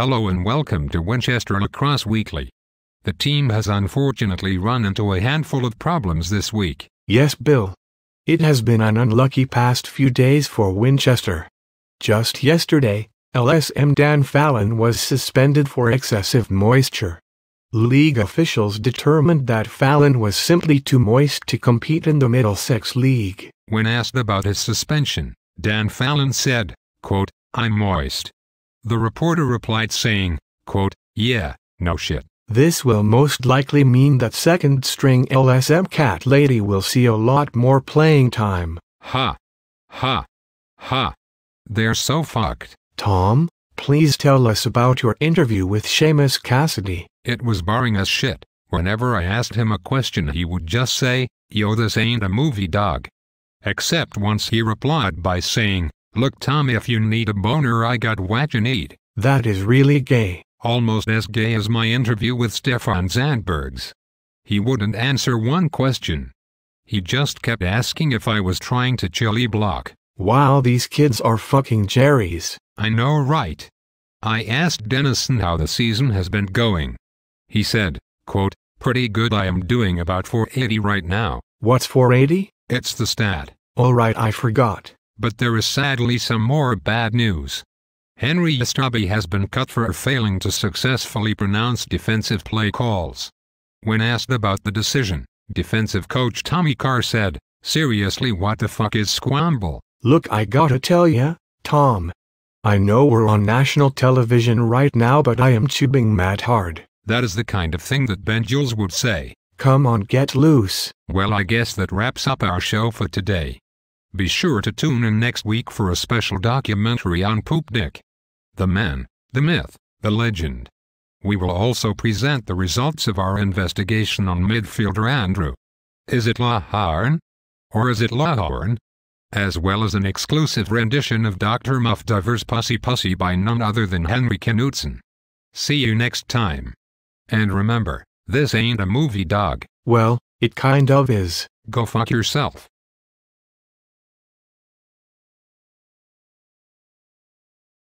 Hello and welcome to Winchester Lacrosse Weekly. The team has unfortunately run into a handful of problems this week. Yes, Bill. It has been an unlucky past few days for Winchester. Just yesterday, LSM Dan Fallon was suspended for excessive moisture. League officials determined that Fallon was simply too moist to compete in the Middlesex League. When asked about his suspension, Dan Fallon said, quote, I'm moist. The reporter replied saying, quote, yeah, no shit. This will most likely mean that second string LSM Cat Lady will see a lot more playing time. Ha. Ha. Ha. They're so fucked. Tom, please tell us about your interview with Seamus Cassidy. It was boring as shit. Whenever I asked him a question he would just say, yo this ain't a movie dog. Except once he replied by saying, Look Tom if you need a boner I got what you need. That is really gay. Almost as gay as my interview with Stefan Zandbergs. He wouldn't answer one question. He just kept asking if I was trying to chili block. Wow these kids are fucking Jerry's. I know right. I asked Dennison how the season has been going. He said, quote, pretty good I am doing about 480 right now. What's 480? It's the stat. Alright I forgot. But there is sadly some more bad news. Henry Estrabi has been cut for failing to successfully pronounce defensive play calls. When asked about the decision, defensive coach Tommy Carr said, Seriously what the fuck is squamble? Look I gotta tell ya, Tom. I know we're on national television right now but I am tubing mad hard. That is the kind of thing that Ben Jules would say. Come on get loose. Well I guess that wraps up our show for today. Be sure to tune in next week for a special documentary on Poop Dick. The man, the myth, the legend. We will also present the results of our investigation on midfielder Andrew. Is it Laugharn? Or is it Laughorn? As well as an exclusive rendition of Dr. Muff Diver's Pussy Pussy by none other than Henry Knutson. See you next time. And remember, this ain't a movie dog. Well, it kind of is. Go fuck yourself.